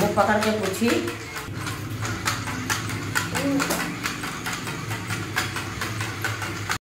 मुँह पकड़ के पूछी